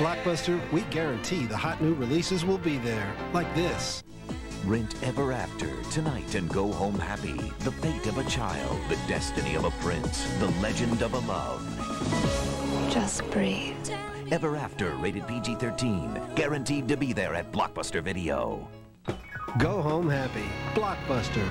Blockbuster, we guarantee the hot new releases will be there, like this. Rent Ever After tonight and go home happy. The fate of a child, the destiny of a prince, the legend of a love. Just breathe. Ever After, rated PG-13. Guaranteed to be there at Blockbuster Video. Go home happy. Blockbuster.